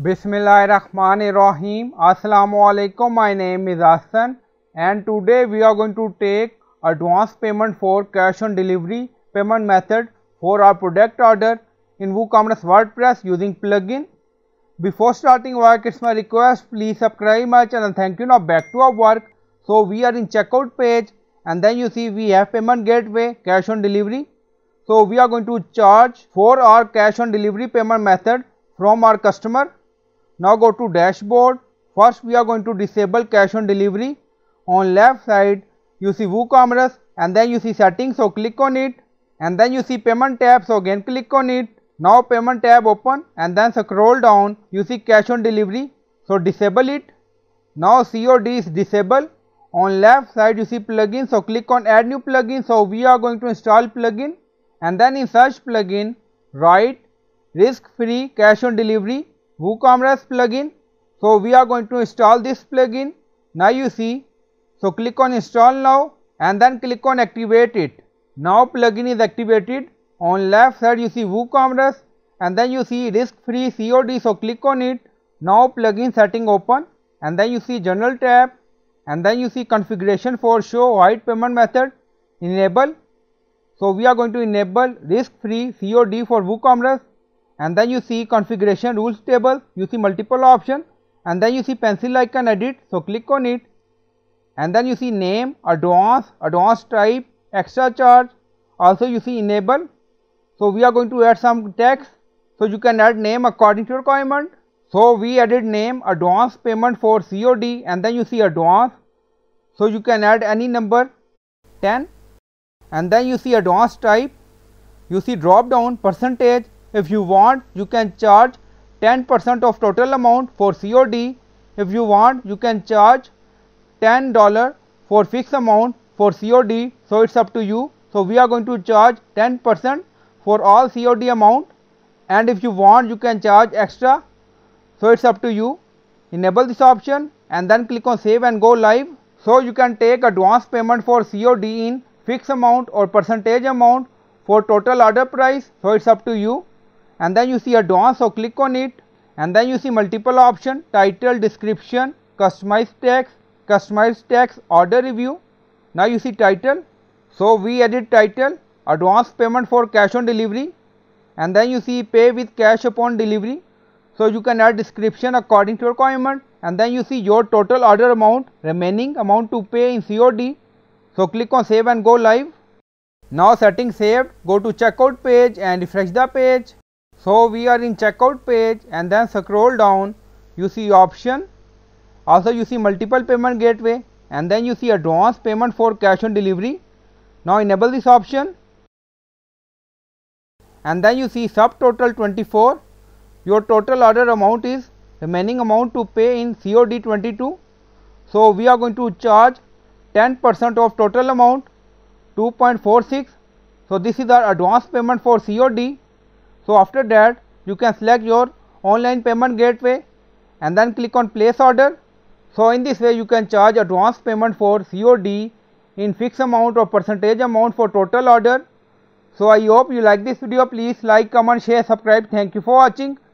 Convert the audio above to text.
Bismillahirrahmanirrahim. Assalamu alaikum. My name is Hassan and today we are going to take advance payment for cash on delivery payment method for our product order in WooCommerce WordPress using plugin. Before starting work, it's my request please subscribe my channel. Thank you. Now back to our work. So we are in checkout page and then you see we have payment gateway cash on delivery. So we are going to charge for our cash on delivery payment method from our customer now go to dashboard. First we are going to disable cash on delivery. On left side you see WooCommerce and then you see settings so click on it and then you see payment tab so again click on it. Now payment tab open and then scroll down you see cash on delivery so disable it. Now COD is disabled. On left side you see plugin so click on add new plugin so we are going to install plugin and then in search plugin write risk free cash on delivery WooCommerce plugin. So we are going to install this plugin. Now you see, so click on install now and then click on activate it. Now plugin is activated. On left side you see WooCommerce and then you see risk free COD. So click on it. Now plugin setting open and then you see general tab and then you see configuration for show white payment method enable. So we are going to enable risk free COD for WooCommerce and then you see configuration rules table. You see multiple option. And then you see pencil icon edit. So click on it. And then you see name advance advance type extra charge. Also you see enable. So we are going to add some text. So you can add name according to your requirement. So we added name advance payment for cod and then you see advance. So you can add any number 10 and then you see advance type. You see drop down percentage if you want you can charge 10 percent of total amount for COD. If you want you can charge 10 dollar for fixed amount for COD. So it's up to you. So we are going to charge 10 percent for all COD amount and if you want you can charge extra. So it's up to you. Enable this option and then click on save and go live. So you can take advance payment for COD in fixed amount or percentage amount for total order price. So it's up to you and then you see advanced so click on it. And then you see multiple option title description customize text customize text order review. Now you see title. So we edit title advance payment for cash on delivery. And then you see pay with cash upon delivery. So you can add description according to your requirement. And then you see your total order amount remaining amount to pay in COD so click on save and go live. Now settings saved. Go to checkout page and refresh the page so we are in checkout page and then scroll down you see option also you see multiple payment gateway and then you see advance payment for cash on delivery. Now enable this option and then you see subtotal 24 your total order amount is remaining amount to pay in COD 22. So we are going to charge 10 percent of total amount 2.46. So this is our advance payment for COD so after that you can select your online payment gateway and then click on place order. So in this way you can charge advance payment for COD in fixed amount or percentage amount for total order. So I hope you like this video please like comment share subscribe thank you for watching.